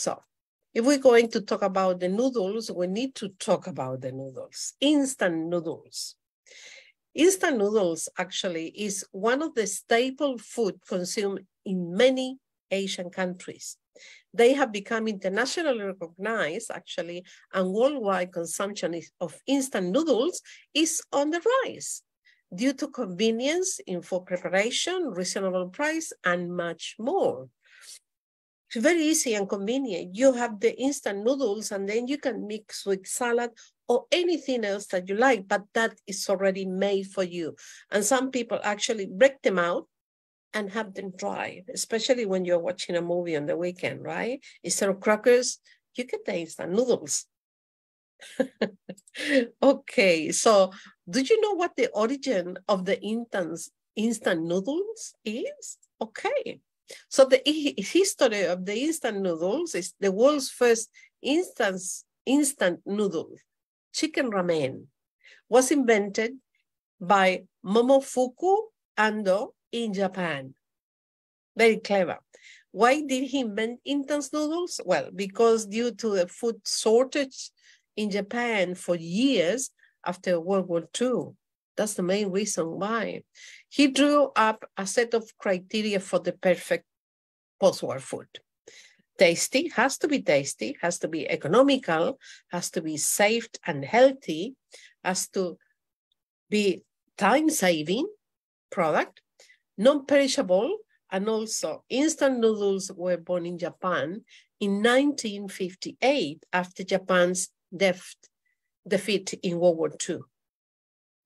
So if we're going to talk about the noodles, we need to talk about the noodles, instant noodles. Instant noodles actually is one of the staple food consumed in many Asian countries. They have become internationally recognized actually, and worldwide consumption of instant noodles is on the rise due to convenience in food preparation, reasonable price, and much more. It's very easy and convenient. You have the instant noodles and then you can mix with salad or anything else that you like, but that is already made for you. And some people actually break them out and have them dry, especially when you're watching a movie on the weekend, right? Instead of crackers, you get the instant noodles. okay, so do you know what the origin of the instant, instant noodles is? Okay, so the history of the instant noodles is the world's first instance, instant noodle, chicken ramen, was invented by Momofuku Ando in Japan. Very clever. Why did he invent instant noodles? Well, because due to a food shortage in Japan for years after World War II, that's the main reason why. He drew up a set of criteria for the perfect post-war food. Tasty has to be tasty, has to be economical, has to be safe and healthy, has to be time-saving product, non-perishable, and also instant noodles were born in Japan in 1958 after Japan's defeat in World War II,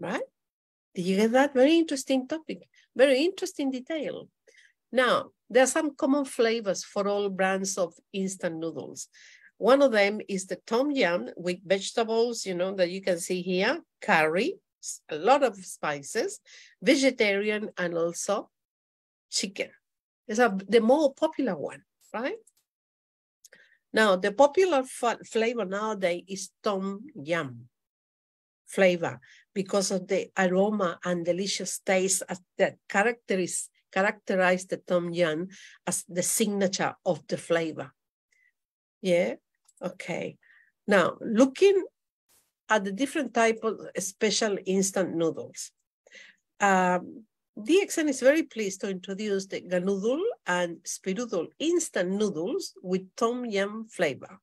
right? Did you get that? Very interesting topic, very interesting detail. Now, there are some common flavors for all brands of instant noodles. One of them is the tom yum with vegetables, you know, that you can see here, curry, a lot of spices, vegetarian, and also chicken. It's a, the more popular one, right? Now, the popular flavor nowadays is tom yum flavor because of the aroma and delicious taste that characterize, characterize the tom yum as the signature of the flavor. Yeah, okay. Now, looking at the different type of special instant noodles. Um, DXN is very pleased to introduce the Ganoodle and Spirudle instant noodles with tom yum flavor.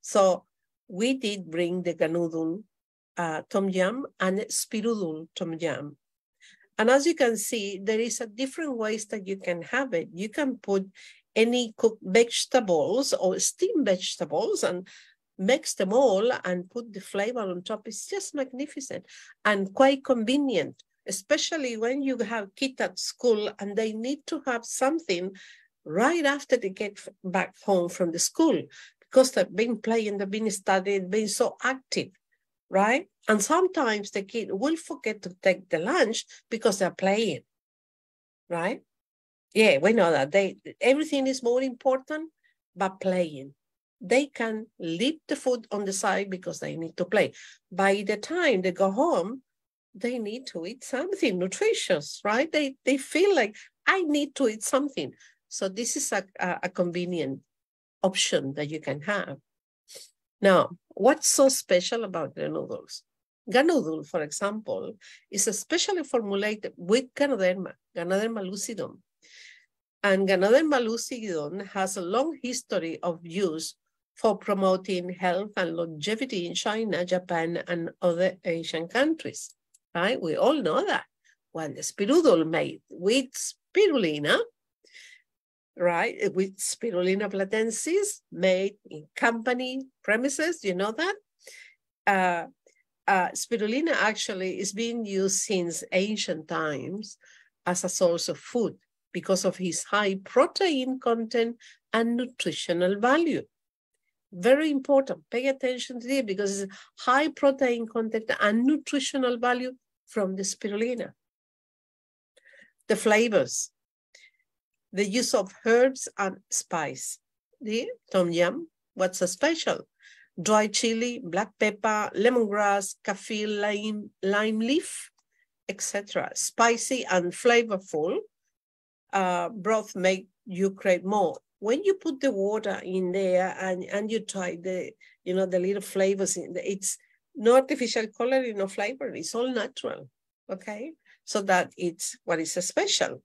So we did bring the Ganoodle uh, tom yum and Spirudle tom yum. And as you can see, there is a different ways that you can have it. You can put any cooked vegetables or steamed vegetables and mix them all and put the flavor on top. It's just magnificent and quite convenient especially when you have kids at school and they need to have something right after they get back home from the school because they've been playing, they've been studying, been so active, right? And sometimes the kid will forget to take the lunch because they're playing, right? Yeah, we know that they everything is more important, but playing. They can leave the food on the side because they need to play. By the time they go home, they need to eat something nutritious, right? They they feel like I need to eat something. So this is a, a, a convenient option that you can have. Now, what's so special about the noodles? Ganoodle, for example, is especially formulated with Ganoderma, Ganoderma lucidum. And Ganoderma lucidum has a long history of use for promoting health and longevity in China, Japan, and other Asian countries right? We all know that. When the spirudle made with spirulina, right, with spirulina platensis made in company premises, you know that? Uh, uh, spirulina actually is being used since ancient times as a source of food because of his high protein content and nutritional value. Very important. Pay attention to it because it's high protein content and nutritional value from the spirulina. The flavors, the use of herbs and spice. The tom yum, what's so special? Dry chili, black pepper, lemongrass, kaffir, lime, lime leaf, etc. Spicy and flavorful. Uh, broth make you crave more. when you put the water in there and, and you try the, you know, the little flavors in the, it's no artificial coloring, no flavor, it's all natural, okay? So that it's what is special.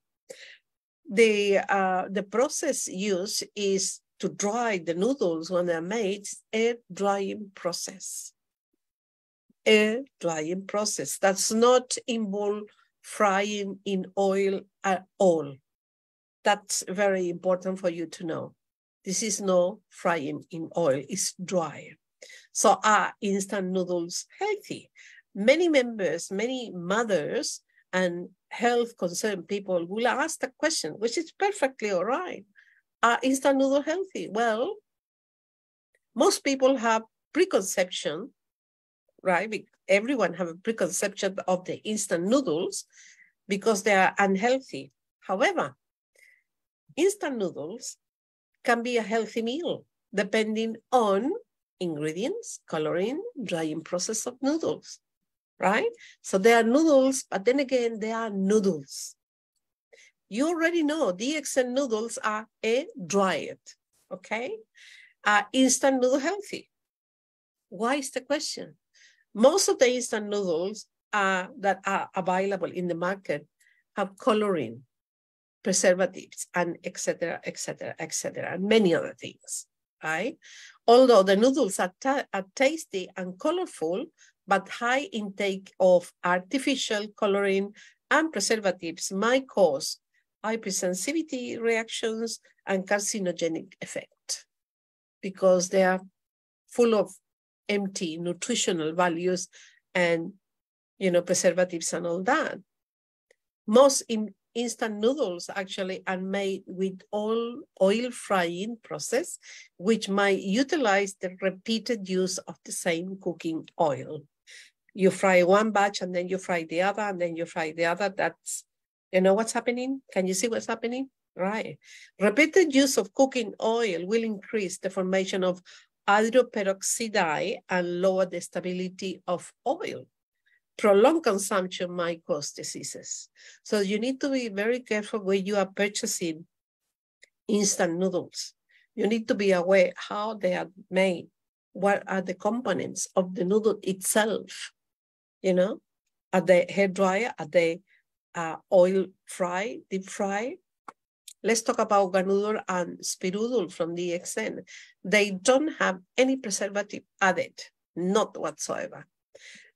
The, uh, the process used is to dry the noodles when they're made, air drying process. Air drying process. That's not involve frying in oil at all. That's very important for you to know. This is no frying in oil, it's dry. So are instant noodles healthy? Many members, many mothers and health concerned people will ask the question, which is perfectly all right. Uh, are instant noodles healthy? Well, most people have preconception, right? Everyone have a preconception of the instant noodles because they are unhealthy. However, instant noodles can be a healthy meal depending on ingredients, coloring, drying process of noodles, right? So they are noodles, but then again, they are noodles. You already know DXN noodles are a dried, okay? Are instant noodle healthy? Why is the question? Most of the instant noodles are, that are available in the market have coloring, preservatives, and etc., etc., etc., and many other things, right? Although the noodles are, are tasty and colorful, but high intake of artificial coloring and preservatives might cause hypersensitivity reactions and carcinogenic effect because they are full of empty nutritional values and you know preservatives and all that most in instant noodles actually are made with all oil frying process, which might utilize the repeated use of the same cooking oil. You fry one batch and then you fry the other and then you fry the other. That's, you know what's happening? Can you see what's happening? Right. Repeated use of cooking oil will increase the formation of hydroperoxide and lower the stability of oil prolonged consumption might cause diseases. So you need to be very careful when you are purchasing instant noodles. You need to be aware how they are made, what are the components of the noodle itself. You know, are they hair dryer? Are they uh, oil fry, deep fry? Let's talk about Ganoodle and Spirudle from DXN. They don't have any preservative added, not whatsoever.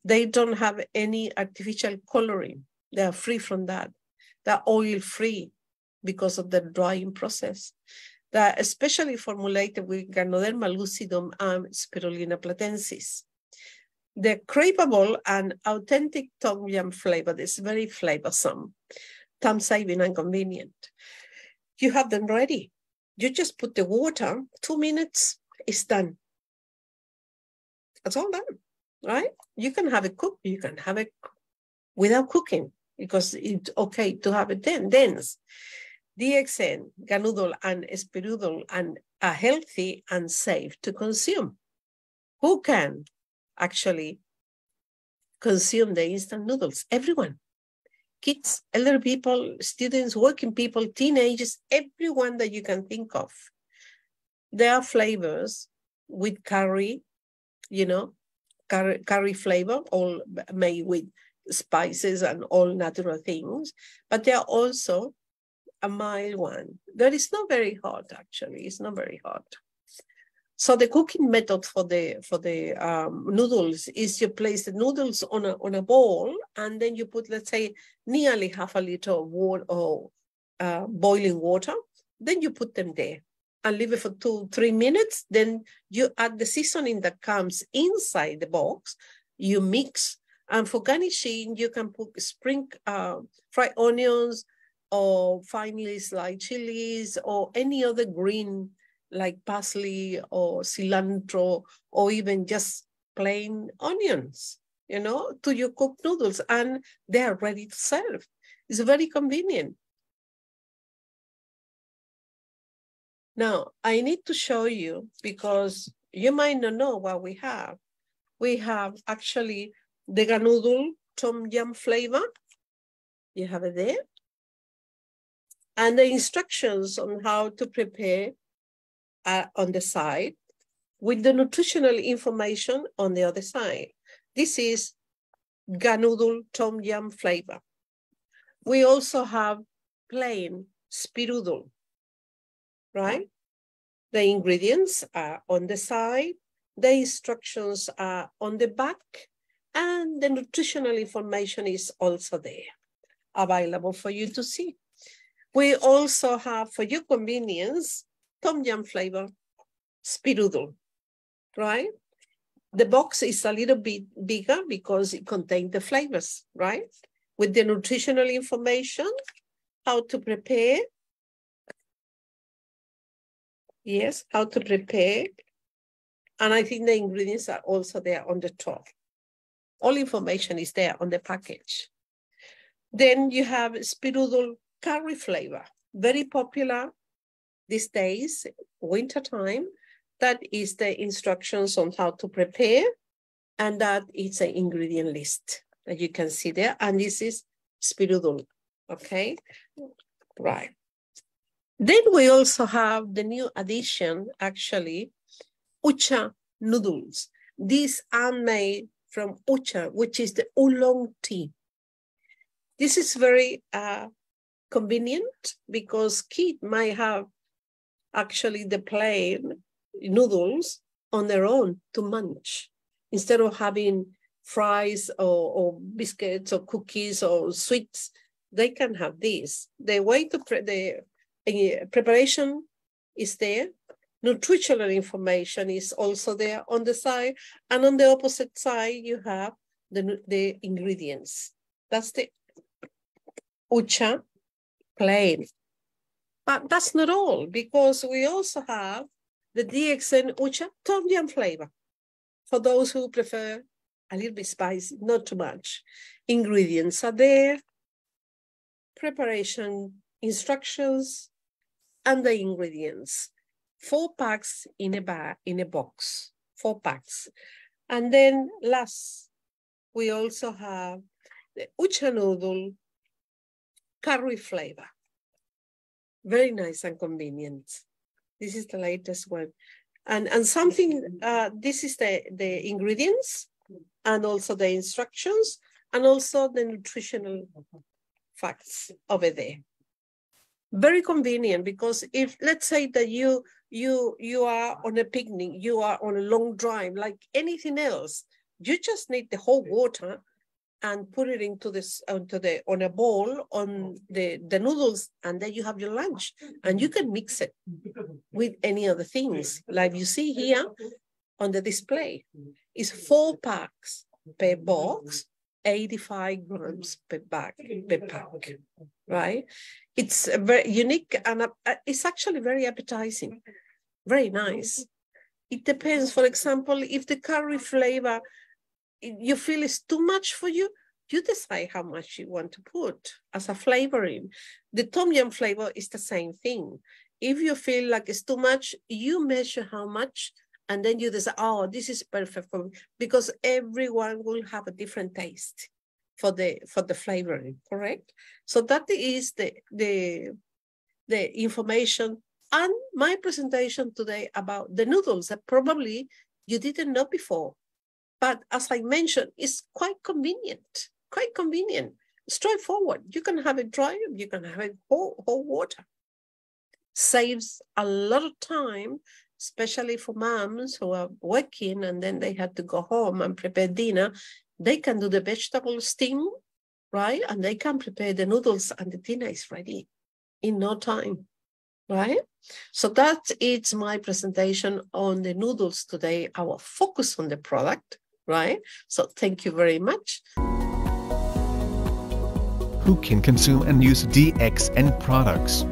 They don't have any artificial coloring. They are free from that. They're oil free because of the drying process. They're especially formulated with Ganoderma lucidum and Spirulina platensis. The craveable and authentic tom yum flavor is very flavorsome, time saving and convenient. You have them ready. You just put the water, two minutes, it's done. That's all done right? You can have it cooked, you can have it without cooking because it's okay to have it then dense. DXN, Ganoodle, and Spirudle and are healthy and safe to consume. Who can actually consume the instant noodles? Everyone. Kids, elder people, students, working people, teenagers, everyone that you can think of. There are flavors with curry, you know, curry, curry flavor, all made with spices and all natural things, but they are also a mild one that is not very hot actually. It's not very hot. So the cooking method for the for the um, noodles is you place the noodles on a on a bowl and then you put let's say nearly half a liter of water or uh, boiling water. Then you put them there and leave it for two, three minutes. Then you add the seasoning that comes inside the box. You mix. And for garnishing, you can put spring uh, fried onions or finely sliced chilies or any other green like parsley or cilantro or even just plain onions, you know, to your cooked noodles and they are ready to serve. It's very convenient. Now, I need to show you because you might not know what we have. We have actually the Ganoodle Tom Yum flavor. You have it there. And the instructions on how to prepare uh, on the side with the nutritional information on the other side. This is Ganoodle Tom Yum flavor. We also have plain spirudle, right? The ingredients are on the side, the instructions are on the back, and the nutritional information is also there, available for you to see. We also have, for your convenience, Tom Yum flavor spirudle, right? The box is a little bit bigger because it contains the flavors, right? With the nutritional information, how to prepare. Yes, how to prepare. And I think the ingredients are also there on the top. All information is there on the package. Then you have spirudle curry flavor, very popular these days, winter time. That is the instructions on how to prepare, and that is an ingredient list that you can see there. And this is spirudle, okay? Right. Then we also have the new addition, actually, oocha noodles. These are made from oocha, which is the oolong tea. This is very uh, convenient because kids might have actually the plain noodles on their own to munch instead of having fries or, or biscuits or cookies or sweets. They can have this. The way to pre- the uh, preparation is there. Nutritional information is also there on the side, and on the opposite side you have the the ingredients. That's the oocha plain. But that's not all, because we also have the DXN Oocha Yum flavor for those who prefer a little bit spicy, not too much. Ingredients are there, preparation instructions, and the ingredients. Four packs in a bag, in a box, four packs. And then last, we also have the oocha noodle curry flavor. Very nice and convenient. This is the latest one. And, and something, uh, this is the, the ingredients and also the instructions and also the nutritional facts over there. Very convenient because if let's say that you you you are on a picnic, you are on a long drive, like anything else, you just need the whole water and put it into this onto the on a bowl on the the noodles and then you have your lunch and you can mix it with any other things. Like you see here on the display is four packs per box 85 grams per bag per pack right? It's very unique and it's actually very appetizing very nice. It depends for example if the curry flavor you feel it's too much for you, you decide how much you want to put as a flavoring. The tom yum flavor is the same thing. If you feel like it's too much, you measure how much, and then you decide, oh, this is perfect for me, because everyone will have a different taste for the for the flavoring, correct? So that is the the the information and my presentation today about the noodles that probably you didn't know before but as I mentioned, it's quite convenient, quite convenient, straightforward. You can have it dry, you can have it whole, whole water. Saves a lot of time, especially for moms who are working and then they have to go home and prepare dinner. They can do the vegetable steam, right? And they can prepare the noodles and the dinner is ready in no time right? So that is my presentation on the noodles today, our focus on the product right? So thank you very much. Who can consume and use DXN products?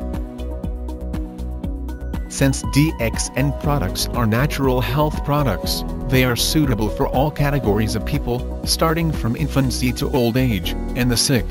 Since DXN products are natural health products, they are suitable for all categories of people, starting from infancy to old age, and the sick.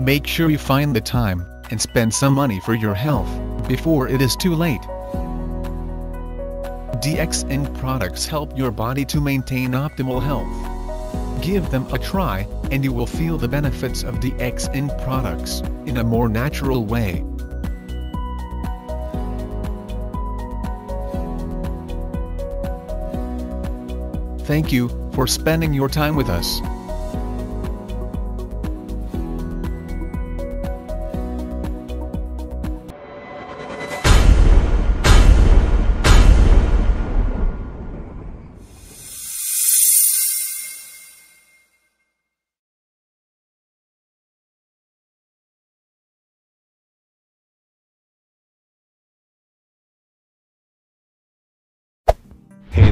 Make sure you find the time and spend some money for your health before it is too late. DXN products help your body to maintain optimal health. Give them a try, and you will feel the benefits of DXN products in a more natural way. Thank you for spending your time with us.